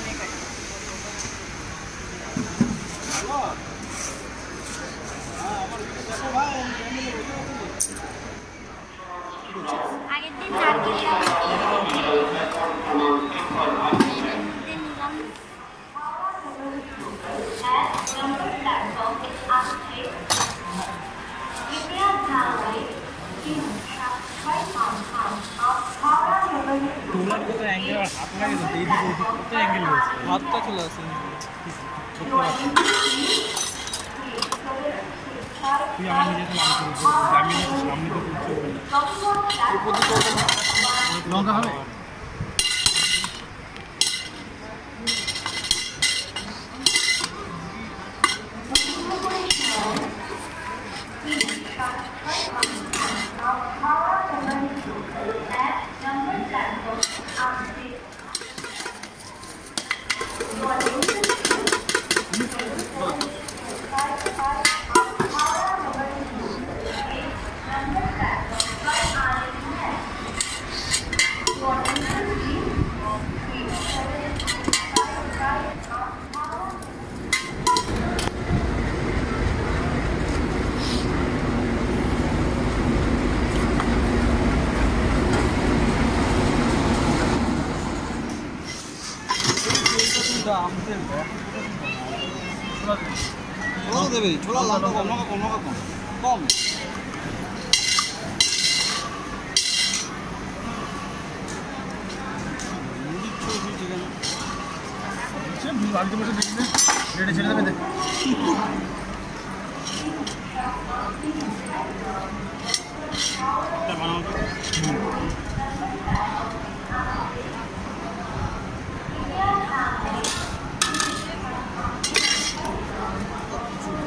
At number platform is upstairs. Prepare the way হাতটা চলে আসে তুই আমার নিজের নাম করেছিস আমি সামনে তো লঙ্কা হবে 졸라도 대비 졸라도 한다고 올라가고 올라가고 껌 지금 눈 안되고 있는데 이래 저래 하면 돼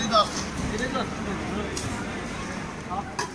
那个，那个，好。